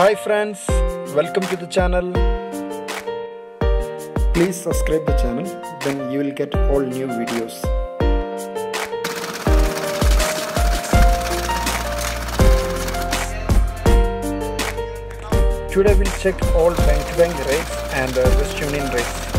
Hi friends, welcome to the channel. Please subscribe the channel, then you will get all new videos. Today we'll check all bank to bank rates and uh, West Union rates.